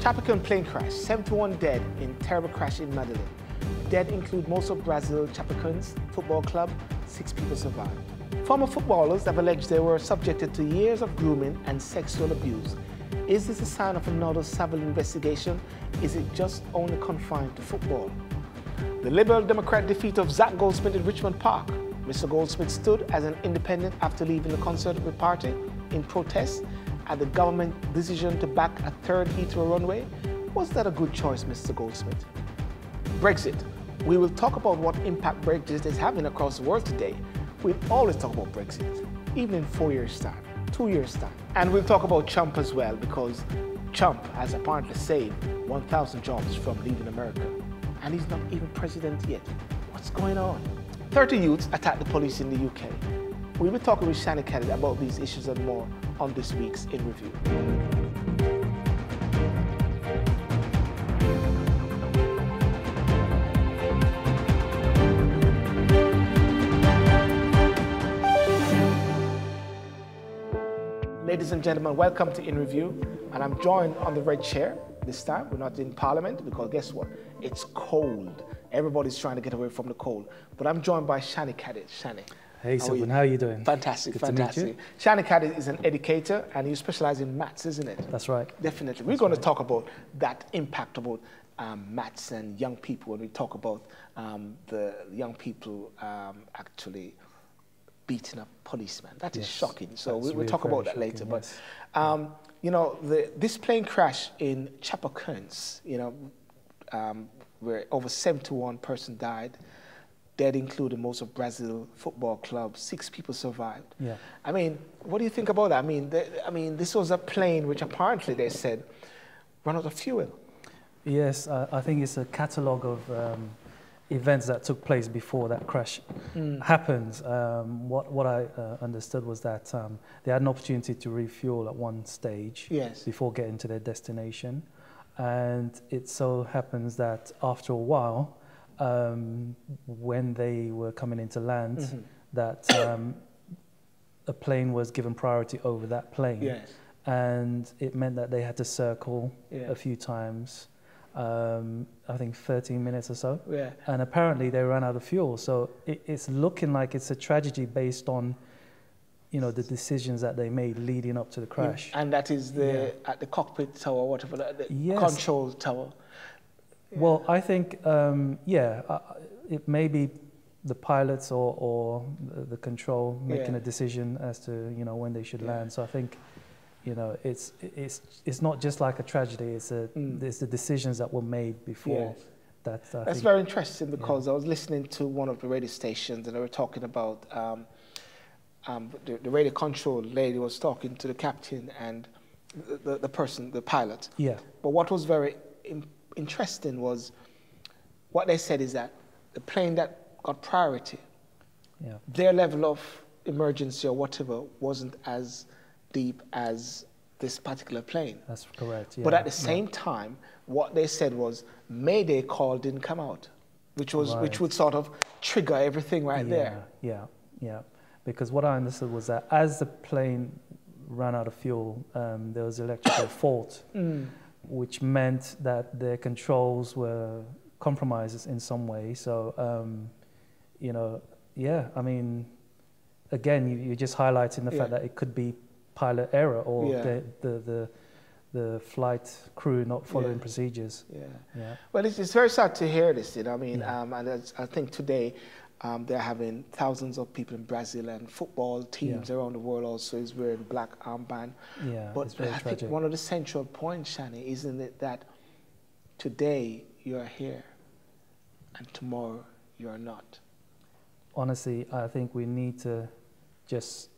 Chapecoense plane crash, 71 dead in terrible crash in Medellin. Dead include most of Brazil Chapecoense Football Club, six people survived. Former footballers have alleged they were subjected to years of grooming and sexual abuse. Is this a sign of another Savile investigation? Is it just only confined to football? The Liberal Democrat defeat of Zac Goldsmith in Richmond Park. Mr. Goldsmith stood as an independent after leaving the Conservative Party in protest at the government decision to back a third Heathrow runway. Was that a good choice, Mr. Goldsmith? Brexit. We will talk about what impact Brexit is having across the world today. We'll always talk about Brexit, even in four years' time, two years' time. And we'll talk about Trump as well, because Trump has apparently saved 1,000 jobs from leaving America. And he's not even president yet. What's going on? 30 youths attacked the police in the UK. We'll be talking with Shani Cadette about these issues and more on this week's In Review. Ladies and gentlemen, welcome to In Review. And I'm joined on the red chair this time. We're not in Parliament because guess what? It's cold. Everybody's trying to get away from the cold. But I'm joined by Shani Cadette. Shani. Hey, How Sylbourne, how are you doing? Fantastic, Good to meet you. fantastic. Shani Cadette is an educator and you specialize in maths, isn't it? That's right. Definitely. We're going to talk about that impact about um, maths and young people when we talk about um, the young people um, actually beating up policemen. That is Yes, shocking. So that's we, we'll really talk about that later. shocking, But yes. um, you know, the, this plane crash in Chapecoense, you know, um, where over 71 person died. Dead included most of Brazil football clubs. Six people survived. Yeah. I mean, what do you think about that? I mean, I mean, this was a plane which apparently they said ran out of fuel. Yes, uh, I think it's a catalogue of um, events that took place before that crash happened. Um, what, what I uh, understood was that um, they had an opportunity to refuel at one stage Yes. before getting to their destination. And it so happens that after a while, um, when they were coming into land, Mhm. that um, a plane was given priority over that plane. Yes. and it meant that they had to circle Yeah. a few times, um, I think 13 minutes or so. Yeah. And apparently they ran out of fuel. So it, it's looking like it's a tragedy based on, you know, the decisions that they made leading up to the crash. And that is the Yeah. at the cockpit tower, whatever, the, the Yes. control tower. Well, I think, um, yeah, uh, it may be the pilots or, or the, control making Yeah. a decision as to, you know, when they should Yeah. land. So I think, you know, it's, it's, it's not just like a tragedy, it's, a, Mm. it's the decisions that were made before that I That's think, very interesting because I was listening to one of the radio stations and they were talking about um, um, the, the radio control lady was talking to the captain and the, the, the person, the pilot. yeah, But what was very in, interesting was what they said is that the plane that got priority, yeah, their level of emergency or whatever wasn't as deep as this particular plane. that's correct. Yeah, But at the yeah. same time, what they said was Mayday call didn't come out, which was which would sort of trigger everything right yeah, there. Yeah, yeah. Because what I understood was that as the plane ran out of fuel, um, there was electrical fault, Mm. Which meant that their controls were compromised in some way. So, um, you know, yeah, I mean, again, you, you're just highlighting the fact that it could be pilot error or Yeah. the, the, the, the flight crew not following Yeah. procedures. Yeah. Yeah. Well, it's, it's very sad to hear this. You know, I mean, Yeah. um, and I think today um, they're having thousands of people in Brazil and football teams Yeah. around the world also is wearing black armband. Yeah, But I tragic. think one of the central points, Shani, isn't it that today you are here and tomorrow you are not. honestly, I think we need to just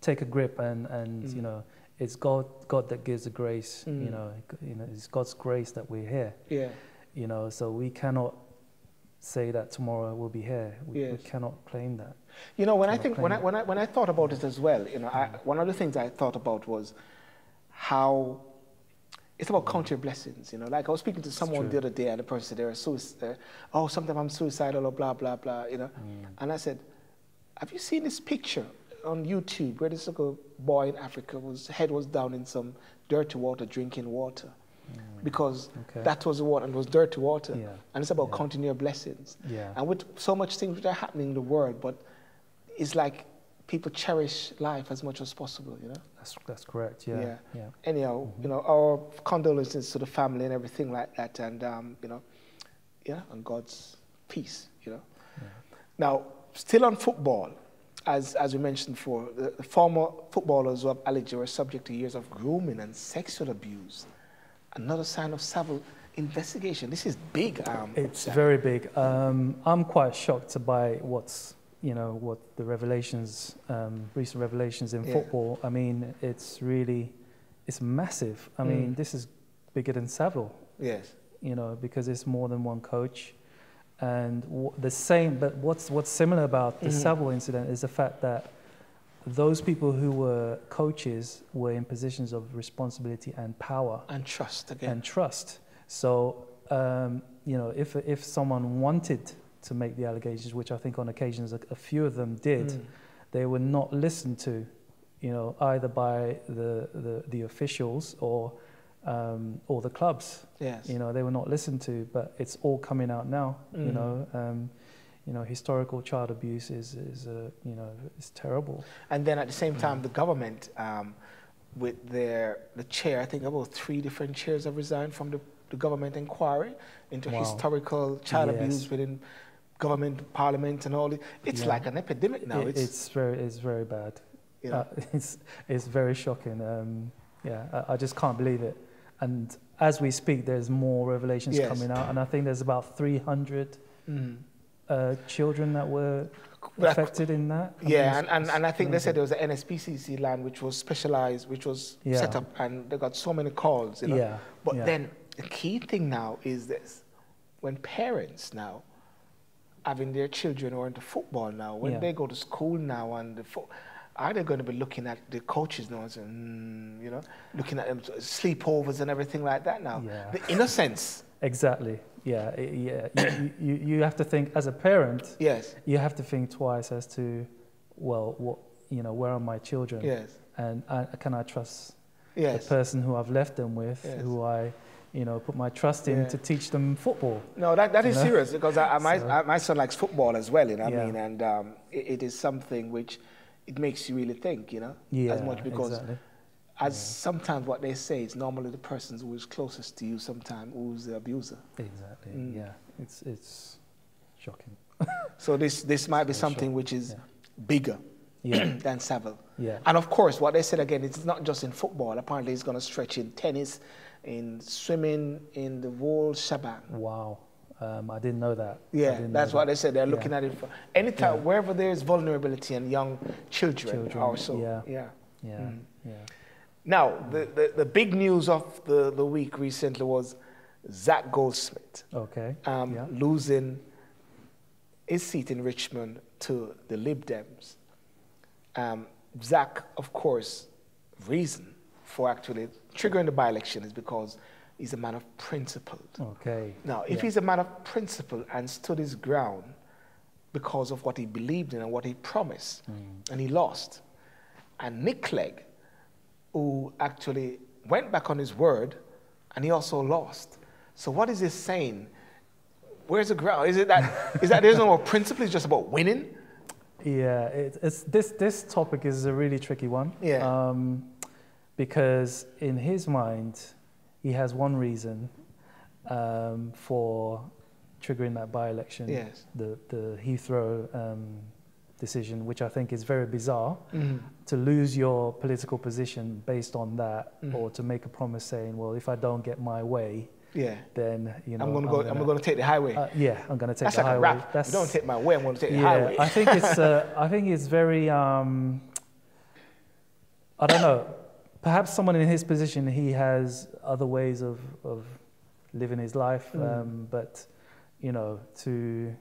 take a grip and, and Mm. you know, it's God, God that gives the grace. Mm. You know, you know, it's God's grace that we're here. Yeah. You know, so we cannot say that tomorrow we'll be here. We, we cannot claim that. You know, when I think when I, when I when I thought about it as well, you know, I, one of the things I thought about was how it's about count your blessings. You know, like I was speaking to someone the other day, and the person said they were suicidal. Oh, sometimes I'm suicidal or blah blah blah. You know, Mm. and I said, Have you seen this picture? on YouTube where this little boy in Africa was head was down in some dirty water drinking water because Okay. that was the water and it was dirty water. Yeah. And it's about Yeah. counting your blessings. Yeah. And with so much things that are happening in the world, but it's like people cherish life as much as possible, you know? That's that's correct. Yeah. Yeah. Yeah. Anyhow, you know, our condolences to the family and everything like that, and um, you know, yeah, and God's peace, you know. Now, still on football, as as we mentioned before, the, the former footballers of Alger were subject to years of grooming and sexual abuse. Another sign of Savile investigation. This is big. Um, It's very big. Um, I'm quite shocked by what's you know what the revelations, um, recent revelations in Yeah. football. I mean, it's really, it's massive. I mean, Mm. this is bigger than Savile. yes. You know, because it's more than one coach, and w- the same. But what's what's similar about the Mhm. Savile incident is the fact that those people who were coaches were in positions of responsibility and power And trust again. and trust. So, um, you know, if, if someone wanted to make the allegations, which I think on occasions a, a few of them did, Mm. they were not listened to, you know, either by the, the, the officials or, um, or the clubs. yes. You know, they were not listened to, but it's all coming out now, you Mhm. know. Um, you know, historical child abuse is, is uh, you know, is terrible. And then at the same time, the government, um, with their the chair, I think about three different chairs have resigned from the, the government inquiry into Wow. historical child Yes. abuse within government, parliament, and all. it. It's Yeah. like an epidemic now. It- it's, it's very, it's very bad. you know, Uh, it's, it's very shocking. Um, yeah, I, I just can't believe it. And as we speak, there's more revelations Yes. coming out, and I think there's about 300 mm. Uh, children that were affected in that. I yeah, it's- and, and, and I think they said there was an NSPCC land which was specialized, which was Yeah. set up, and they got so many calls. You know? Yeah, But yeah. then the key thing now is this: when parents now having their children or into football now, when Yeah. they go to school now and the are they going to be looking at the coaches now and saying, mm, you know, looking at them sleepovers and everything like that now? The innocence, Exactly. Yeah, yeah. you, you, you have to think as a parent. yes, You have to think twice as to, well, what you know, where are my children? yes, And uh, can I trust yes. the person who I've left them with, Yes. who I, you know, put my trust in Yeah. to teach them football? No, that, that is know? serious because I, I, my, So- I, my son likes football as well, you know what I mean? And um, it, it is something which it makes you really think, you know, Yeah, as much because exactly. As sometimes what they say is normally the person who is closest to you sometimes who's the abuser. Exactly. Mm. Yeah. It's it's shocking. So this, this might be something sure. which is Yeah. bigger Yeah. than Savile. Yeah. And of course, what they said again, it's not just in football. Apparently, it's going to stretch in tennis, in swimming, in the whole shebang. Wow. Um, I didn't know that. Yeah, that's what that. they said. They're Yeah. looking at it for anytime, Yeah. wherever there is vulnerability and young children, Children, also. yeah. yeah. Yeah. Mm. Yeah. Now, the, the, the big news of the, the week recently was Zac Goldsmith Okay. um, yeah. losing his seat in Richmond to the Lib Dems. Um, Zac, of course, reason for actually triggering the by-election is because he's a man of principle. Okay. Now, if Yeah. he's a man of principle and stood his ground because of what he believed in and what he promised, Mm. and he lost, and Nick Clegg, who actually went back on his word, and he also lost. So, what is this saying? Where's the ground? Is it that, is that there's no more principle? It's just about winning? Yeah, it, it's this this topic is a really tricky one. Yeah. Um, because in his mind, he has one reason um, for triggering that by-election. Yes. The the Heathrow um, decision, which I think is very bizarre, Mhm. to lose your political position based on that, Mhm. or to make a promise saying, "Well, if I don't get my way, Yeah. then you know I'm going to go, I'm going to take the highway. uh, yeah, I'm going to take That's the like highway." a rap. That's you don't take my way, I'm going to take the highway. I think it's uh, I think it's very um, I don't know. Perhaps someone in his position he has other ways of, of living his life, Mm. um, but you know to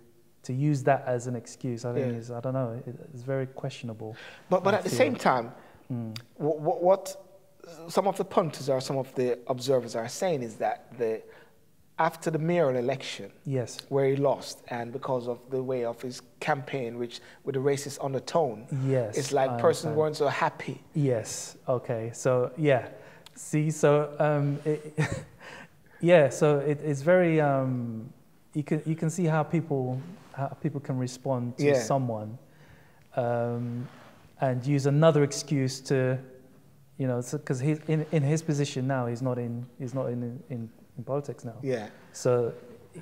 to use that as an excuse, I think Yeah. is I don't know. It's very questionable. but, but I at the same time, Mm. what, what, what some of the punters or some of the observers are saying is that the after the mayoral election, Yes. where he lost, and because of the way of his campaign, which with a racist undertone, Yes. it's like I persons understand. weren't so happy. Yes. Okay. So yeah. See. So um, it, yeah. So it, it's very. Um, you can you can see how people how people can respond to Yeah. someone, um, and use another excuse to, you know, because he's in, in his position now. He's not in he's not in in, in politics now. Yeah. So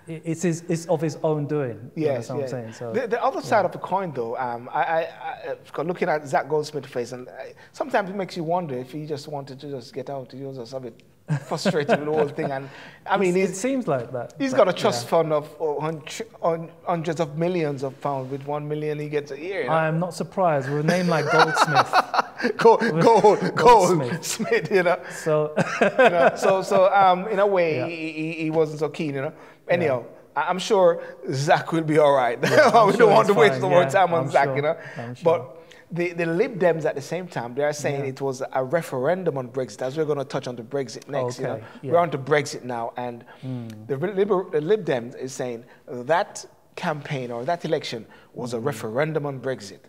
it's his, it's of his own doing. you know, Yes, yeah. I'm saying. So the, the other side of the coin, though, um, I, I, I, uh, looking at Zac Goldsmith's face, and I, sometimes it makes you wonder if he just wanted to just get out. Was just a bit frustrated with the whole thing. And I mean, it seems like that. he's but got a trust yeah. fund of hun- hundreds of millions of pounds. With one million, he gets a year. You know? I am not surprised with a name like Goldsmith. Gold, gold, gold, Smith, you know. So you know, so, so um, in a way, Yeah. he, he, wasn't so keen, you know. Anyhow, I- I'm sure Zac will be all right. we I'm don't want to waste no more time on I'm Zac, sure, you know. Sure. But the, the Lib Dems at the same time, they are saying Yeah. it was a referendum on Brexit. As we're going to touch on the Brexit next, you know. Yeah. We're on to Brexit now, and Hmm. the, Lib- the Lib Dems is saying that campaign or that election was Hmm. a referendum on Brexit,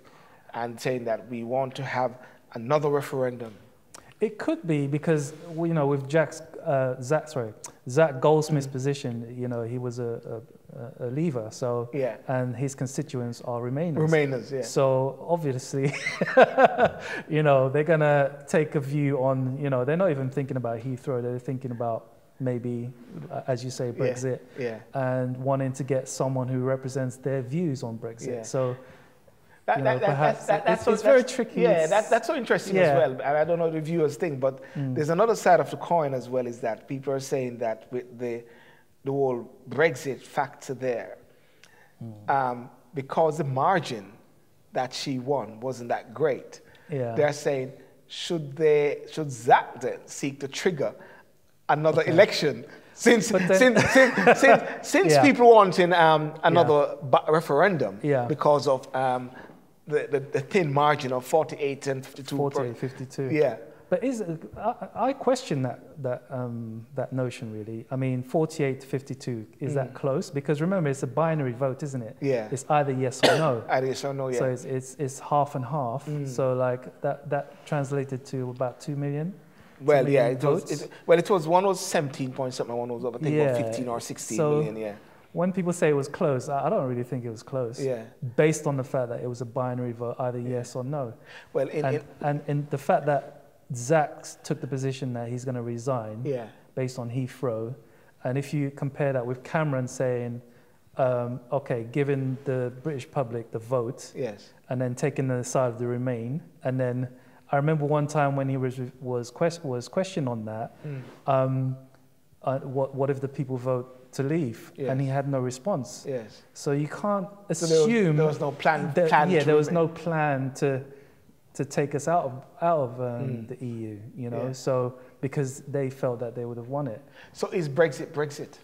and saying that we want to have another referendum. It could be because you know with Jack's uh, Zac sorry Zac Goldsmith's Mm. position, you know he was a, a, a leaver, so Yeah. and his constituents are Remainers. Remainers, yeah. So obviously, you know they're gonna take a view on you know they're not even thinking about Heathrow, they're thinking about maybe uh, as you say Brexit Yeah. and wanting to get someone who represents their views on Brexit. Yeah. So That, that, know, that, perhaps that, that's it's- so, it's very tricky. Yeah, that, that's so interesting yeah. as well. And I don't know what the viewers think, but Mm. there's another side of the coin as well is that people are saying that with the, the whole Brexit factor there, Mm. um, because the margin that she won wasn't that great, Yeah. they're saying, should, they, should Zac then seek to trigger another election? Since, then- since, since, since, since Yeah. people wanting um, another ba- referendum Yeah. because of um, the, the, the thin margin of 48 and 52. per- 48, 52. Yeah. But is I, I question that that um, that notion really. I mean, 48 to 52 is that close? Because remember, it's a binary vote, isn't it? Mm. Yeah. It's either yes or no. I guess I know, yeah. So it's, it's it's half and half. Mm. So like that that translated to about two million. well, two yeah, million it was, it, well, it was, one was 17 point something, one was, I think, Yeah. about 15 or 16 So- million, yeah. When people say it was close, I don't really think it was close. Yeah. Based on the fact that it was a binary vote, either yes or no. Well, in, and, in, and and the fact that Zac took the position that he's going to resign. yeah, based on Heathrow. And if you compare that with Cameron saying, um, okay, giving the British public the vote yes. and then taking the side of the Remain, and then I remember one time when he was was, quest- was questioned on that, Mm. um, uh, what what if the people vote to leave? And he had no response. Yes. So you can't So there was, assume there was no plan. that- plan yeah, to there was no plan to to take us out of out of um, Mm. the EU. You know, Yeah. so because they felt that they would have won it. So is Brexit Brexit?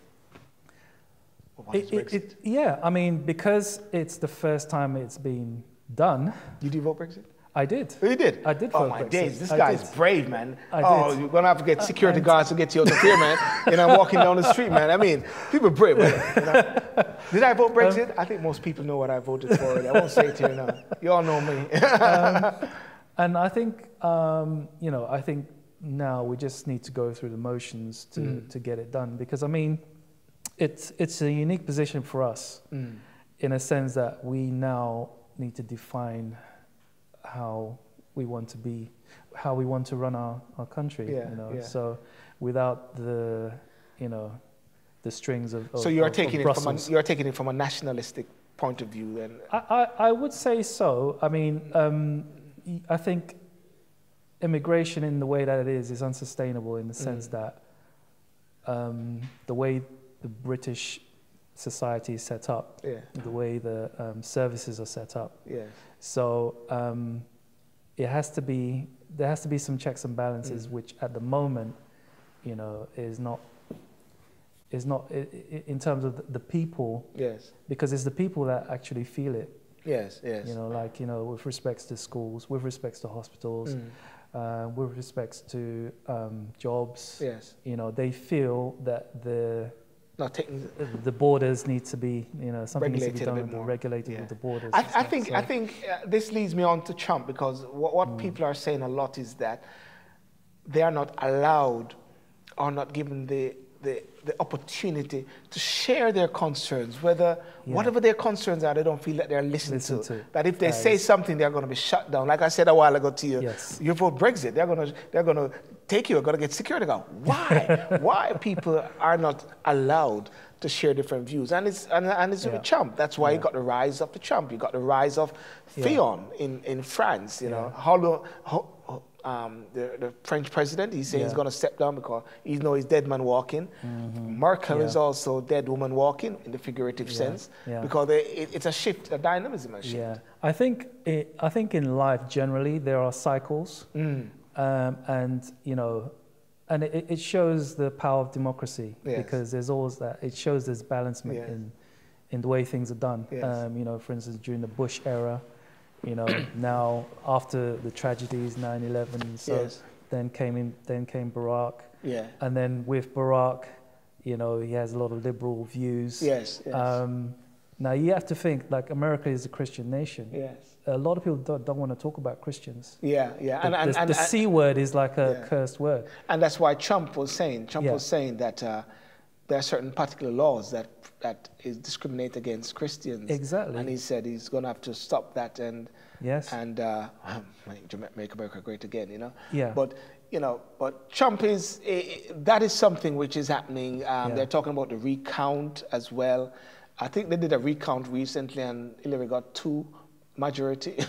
Or what is It, it, Brexit? it, yeah, I mean, because it's the first time it's been done, Did you vote Brexit? I did. Oh, you did? I did Oh, my Brexit. days. This I guy's did. brave, man. I oh, did. Uh, you're going to have to get security and- guards to get you out of here, man. You know, walking down the street, man. I mean, people brave. man, you know. Did I vote Brexit? I think most people know what I voted for. I won't say it to you now. You all know me. And I think, um, you know, I think now we just need to go through the motions to, Mm. to get it done. Because, I mean, it's, it's a unique position for us Mm. in a sense that we now need to define how we want to be, how we want to run our, our country. Yeah, you know? yeah. So without the, you know, the strings of, of So you're of- of taking it from a, you're taking it from a nationalistic point of view, then. I, I, I would say so. I mean, um, I think immigration in the way that it is is unsustainable in the sense Mm. that um, the way the British society is set up, Yeah. the way the um, services are set up. Yeah. So um, it has to be there has to be some checks and balances, Mm. which at the moment, you know, is not is not in terms of the- the people Yes. because it's the people that actually feel it. Yes. Yes. You know, like you know, with respects to schools, with respects to hospitals, Mm. uh, with respects to um, jobs. Yes. You know, they feel that the not taking the borders need to be, you know, something needs to be done bit with the more. regulated Yeah. with the borders. I, I think so- I think uh, this leads me on to Trump because what, what Mm. people are saying a lot is that they are not allowed or not given the the, the opportunity to share their concerns, whether Yeah. whatever their concerns are, they don't feel that they're listened Listen to. to. That if they That say is- something, they're going to be shut down. Like I said a while ago to you, Yes. you vote Brexit, they're going to they're going to take you, are going to get security. Go why? why people are not allowed to share different views? And it's and, and it's Yeah. with Trump. That's why you got the rise of the Trump. You got the rise of Yeah. Fillon in, in France. You know, Yeah. how um, the, the French president, he's saying he's going to step down because he knows he's dead man walking. Merkel is Mm-hmm. Yeah. also dead woman walking in the figurative Yeah. sense Yeah. because they, it, it's a shift, a dynamism, a shift. Yeah, I think it, I think in life generally there are cycles, Mm. um, and you know, and it, it shows the power of democracy Yes. because there's always that. It shows there's balancement Yes. in in the way things are done. Yes. Um, you know, for instance, during the Bush era, you know, now after the tragedies, 9/11, so Yes. then came in, then came Barack, Yeah. and then with Barack, you know, he has a lot of liberal views. Yes. Yes. Um, now you have to think like America is a Christian nation. yes. A lot of people don't, don't want to talk about Christians. Yeah. Yeah. The, And, and, the, and, the C word is like a Yeah. cursed word. And that's why Trump was saying, Trump Yeah. was saying that uh, there are certain particular laws that that is discriminate against Christians. Exactly. And he said he's going to have to stop that and Yes. and uh, make America great again. You know. Yeah. But you know, but Trump is that is something which is happening. Um, Yeah. They're talking about the recount as well. I think they did a recount recently, and Hillary got two majority.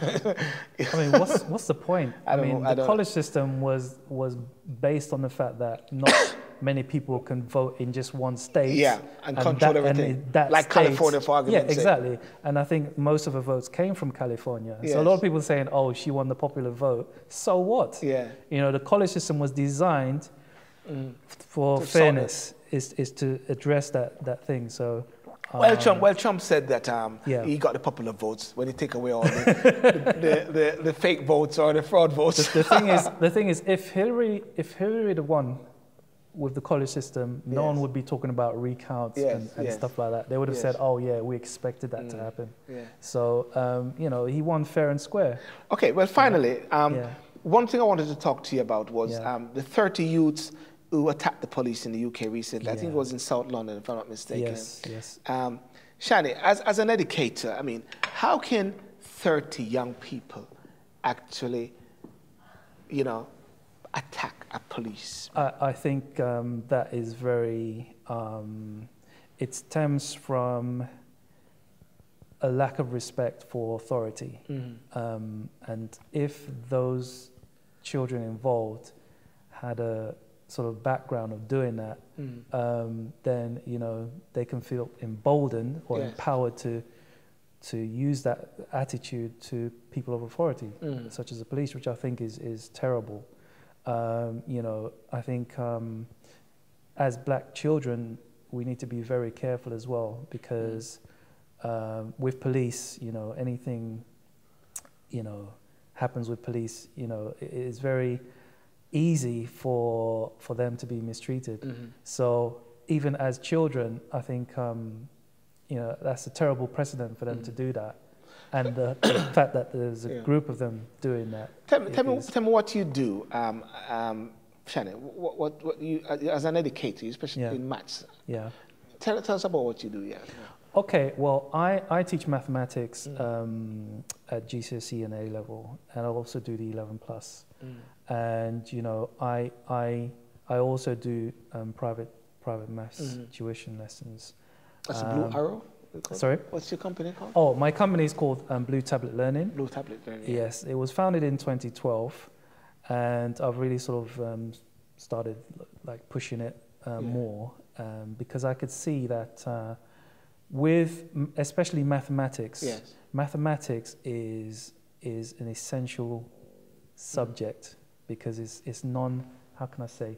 I mean, what's what's the point? I I, mean, I the college system was was based on the fact that not many people can vote in just one state. Yeah, and control that, everything. it- that Like state- California, for Yeah, argument's sake. exactly. And I think most of the votes came from California. So a lot of people saying, "Oh, she won the popular vote." So what? Yeah. You know, the college system was designed for To fairness, is is to address that that thing. So. Well, um, Trump, well, Trump said that um, Yeah. he got the popular votes when he take away all the, the, the, the fake votes or the fraud votes. the thing is, the thing is, if Hillary, if Hillary had won with the college system, no one would be talking about recounts Yes, and, and yes. stuff like that. They would have said, "Oh yeah, we expected that to Mm. happen." Yeah. So um, you know, he won fair and square. Okay, well, finally, um, Yeah. one thing I wanted to talk to you about was Yeah. um, the 30 youths who attacked the police in the UK recently. I think it was in South London, if I'm not mistaken. Yes, yes. Um, Shani, as, as an educator, I mean, how can 30 young people actually, you know, attack police? I, I think um, that is very. Um, it stems from a lack of respect for authority. Um, and if those children involved had a sort of background of doing that, Mm. um, then you know they can feel emboldened or Yes. empowered to to use that attitude to people of authority, Mm. such as the police, which I think is is terrible. Um, you know, I think um, as black children, we need to be very careful as well because um, with police, you know, anything, you know, happens with police, you know, it is very easy for for them to be mistreated. Mhm. So even as children, I think um, you know that's a terrible precedent for them to do that, and the, fact that there's a Yeah. group of them doing that. Tell me, tell me, tell me what you do, um, um, Shannon. What, what, what you, as an educator, especially Yeah. in maths, yeah. tell, tell us about what you do. Yeah. Okay, well, I, I teach mathematics Mm. um, at GCSE and A level, and I also do the 11 plus. Mm. And you know, I I I also do um, private private maths Mhm. tuition lessons. That's a Blue Um, Arrow. We call it? Sorry. What's your company called? Oh, my company is called um, Blue Tablet Learning. Blue Tablet Learning. Yes, it was founded in 2012, and I've really sort of um, started like pushing it uh, Yeah. more um, because I could see that uh, with m- especially mathematics, Yes. mathematics is is an essential subject because it's it's non how can I say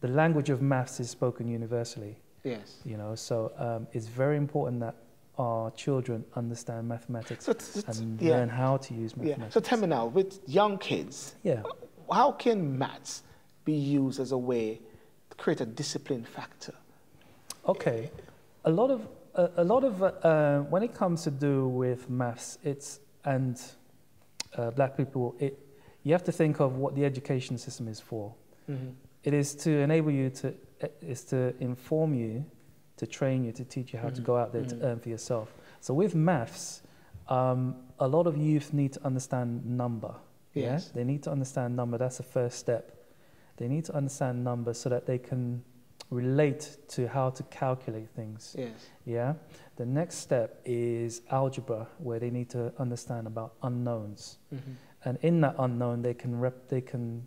the language of maths is spoken universally Yes. you know so um, it's very important that our children understand mathematics So, and yeah. learn how to use Yeah. mathematics So tell me now, with young kids, yeah how can maths be used as a way to create a discipline factor? Okay, a lot of a, a lot of uh, when it comes to do with maths, it's and uh, black people, it you have to think of what the education system is for. Mm-hmm. It is to enable you to uh, is to inform you, to train you, to teach you how to Mhm. go out there Mhm. to earn for yourself. So with maths, um, a lot of youth need to understand number. Yes. Yeah, they need to understand number. That's the first step. They need to understand number so that they can relate to how to calculate things. Yes. Yeah. The next step is algebra, where they need to understand about unknowns, Mm-hmm. and in that unknown, they can rep- they can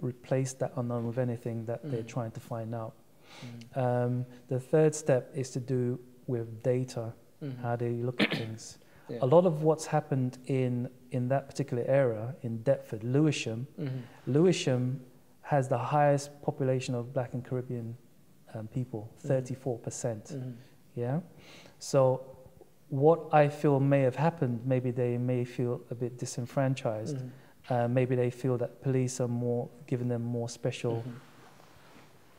replace that unknown with anything that they're Mhm. trying to find out. Mm-hmm. Um, the third step is to do with data, Mm-hmm. how they look at things. Yeah. A lot of what's happened in in that particular era, in Deptford, Lewisham, Mm-hmm. Lewisham has the highest population of Black and Caribbean um, people, Mhm. 34 percent. Mm-hmm. Yeah. So, what I feel may have happened, maybe they may feel a bit disenfranchised. Mm-hmm. Uh, maybe they feel that police are more giving them more special Mhm.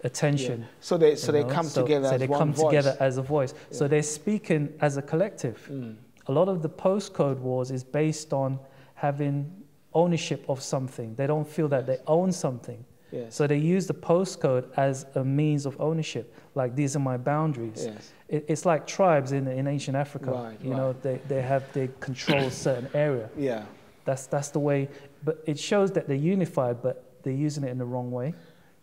Attention. So they so they know? come So- together So as they one come voice. together as a voice. So they're speaking as a collective. Mm. A lot of the postcode wars is based on having ownership of something. They don't feel that they own something. Yes. So they use the postcode as a means of ownership. Like these are my boundaries. yes. It, it's like tribes in, in ancient Africa. Right, you know, they, they have they control a certain area. Yeah. That's that's the way. But it shows that they're unified, but they're using it in the wrong way.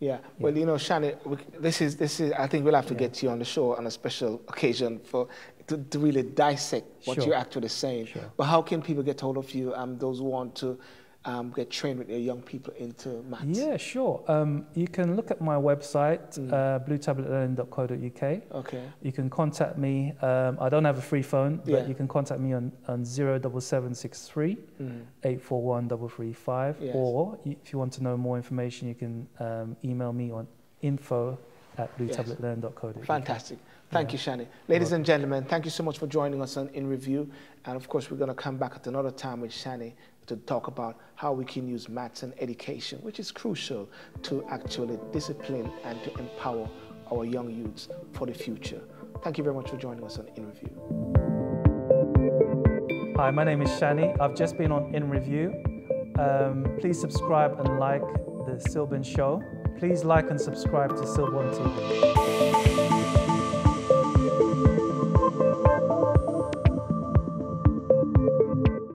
Yeah. Well, you know, Shani, we- this is this is. I think we'll have to Yeah. get you on the show on a special occasion for to, to really dissect what Sure. you're actually saying. Sure. But how can people get hold of you? Um, those who want to um, get trained with their young people into maths. Yeah, sure. Um, you can look at my website, Mm. uh, bluetabletlearning.co.uk. Okay. You can contact me. Um, I don't have a free phone, but Yeah. you can contact me on, on 07763 Mm. 841335. Yes. Or if you want to know more information, you can um, email me on info at bluetabletlearn.co.uk. Fantastic. Thank Yeah. you, Shani. Ladies and gentlemen, thank you so much for joining us on In Review. And of course, we're going to come back at another time with Shani to talk about how we can use maths and education, which is crucial to actually discipline and to empower our young youths for the future. Thank you very much for joining us on In Review. Hi, my name is Shani. I've just been on In Review. Um, please subscribe and like the Sylbourne Show. Please like and subscribe to Sylbourne TV.